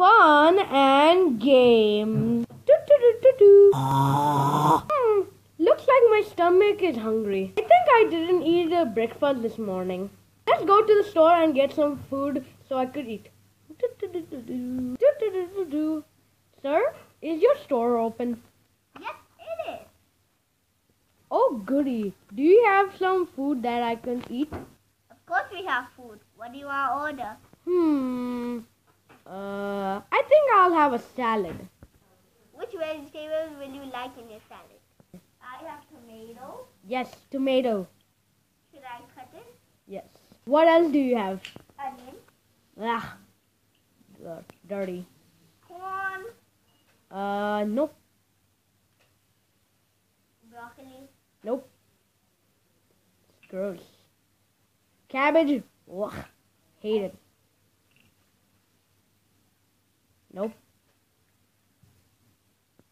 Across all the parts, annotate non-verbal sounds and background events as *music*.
fun and games. Do-do-do-do-do. Hmm, looks like my stomach is hungry. I think I didn't eat a breakfast this morning. Let's go to the store and get some food so I could eat. Sir, is your store open? Yes, it is. Oh, goody. Do you have some food that I can eat? Of course we have food. What do you want to order? Hmm. Uh, I think I'll have a salad. Which vegetables will you like in your salad? I have tomato. Yes, tomato. Should I cut it? Yes. What else do you have? Onion. Ah, dirty. Corn. Uh, nope, Broccoli. nope. It's gross. Cabbage. Ugh, hate it. Nope.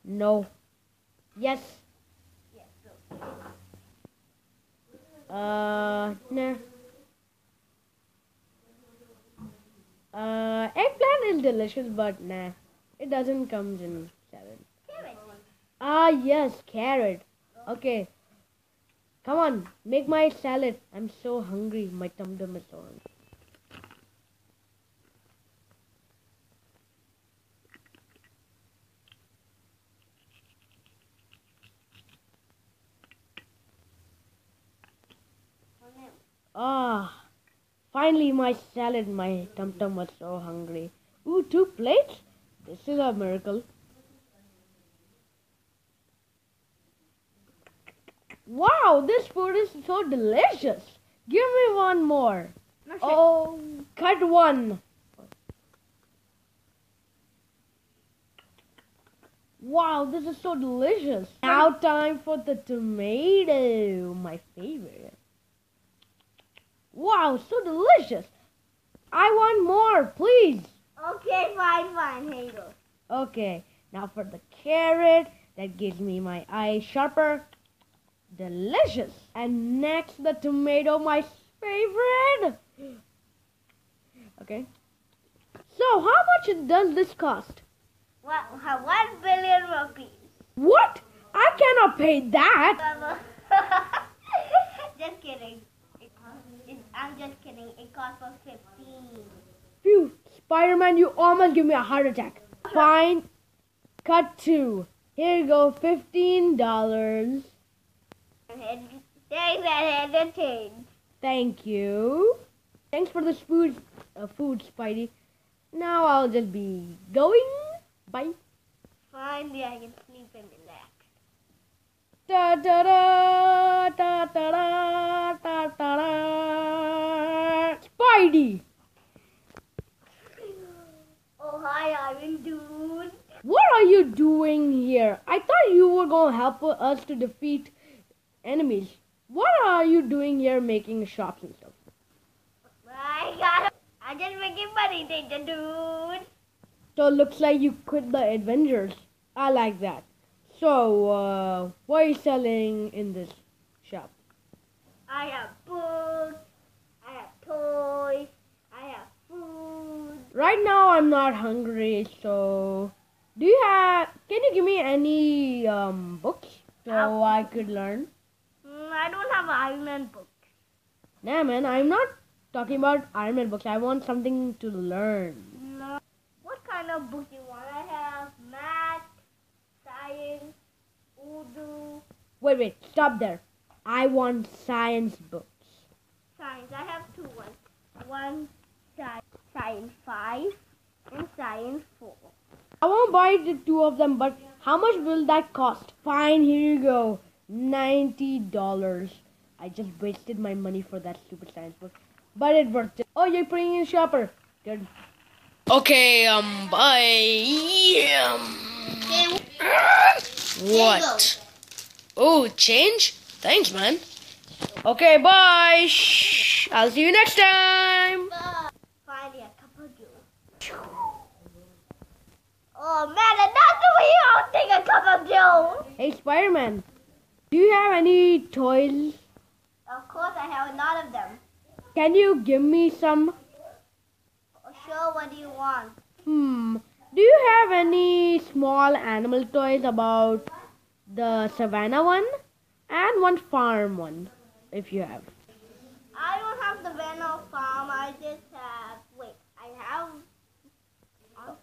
No. Yes. Uh, nah. Uh, eggplant is delicious, but nah, it doesn't comes in salad. Carrot. Ah, yes, carrot. Okay. Come on, make my salad. I'm so hungry. My tum tum is so hungry. Ah, finally my salad. My tum tum was so hungry. Ooh, two plates? This is a miracle. Wow, this food is so delicious. Give me one more. No. Oh, cut one. Wow, this is so delicious. Now time for the tomato, my favorite. Wow, so delicious. I want more, please. Okay, fine, fine. Here you go. Okay, now for the carrot, that gives me my eye sharper. Delicious. And next, the tomato, my favorite. Okay. So, how much does this cost? How- One billion rupees. What? I cannot pay that. *laughs* just kidding. It, it, I'm just kidding. It cost for 15. Phew, Spider-Man, you almost give me a heart attack. Fine. Cut two. Here you go, fifteen dollars. There's that head change. Thank you. Thanks for the food, uh, food, Spidey. Now I'll just be going. Bye. Finally, I can sleep and relax. Da da da da da da da da da. Oh, hi, Iron Dude. what are you doing here? I thought you were gonna help us to defeat enemies. What are you doing here, making shops and stuff? I got I'm just making money, Danger Dude. So it looks like you quit the Avengers. I like that. So, uh, what are you selling in this shop? I have books. I have toys. I have food. Right now, I'm not hungry, so do you have? Can you give me any um books so Uh, I could learn? Mm, I don't have an Iron Man book. Nah, man, I'm not talking about Iron Man books. I want something to learn. No. What kind of book do you want? I have math, science, Urdu, Wait, wait, stop there. I want science books. science. I have two ones. One science five and science four. I want to buy the two of them, but how much will that cost? Fine, here you go. Ninety dollars. I just wasted my money for that stupid science book, but it worth it. Oh, you're putting in shopper. Good. Okay, um, bye. Um, what? Oh, change? Thanks, man. Okay, bye. Shh. I'll see you next time. Finally, a cup of Joe. Oh man, that's the way you don't think a cup of Joe. Hey, Spider-Man. Do you have any toys? Of course, I have a lot of them. Can you give me some? Oh, Sure, what do you want? Hmm. Do you have any small animal toys about the savannah one and one farm one if you have? I don't have the Savannah farm. I just have. Wait, I have.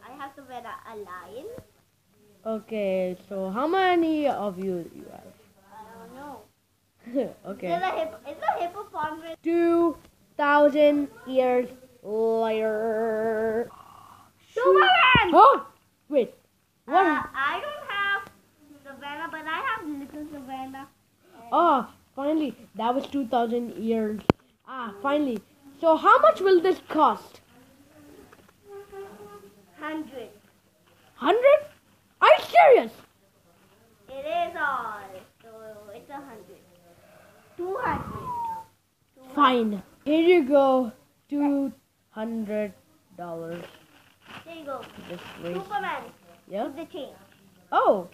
I have Savannah a lion. Okay, so how many of you you have? I don't know. *laughs* okay. There's a hip. Is a hippopotamus? Two thousand years later. Superman! Oh, wait. What? Uh, I don't have Savannah, but I have little Savannah. oh, finally, that was two thousand years. Ah, finally. So, how much will this cost? Hundred. Hundred? Are you serious? It is all. So it's a hundred. Two hundred. Fine. Here you go. Two hundred dollars. There you go. Superman. Yeah. The chain. Oh,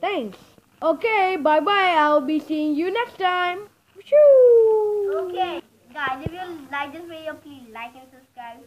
thanks. Okay, bye bye. I'll be seeing you next time. Shoo. Okay. Guys, if you like this video, please like and subscribe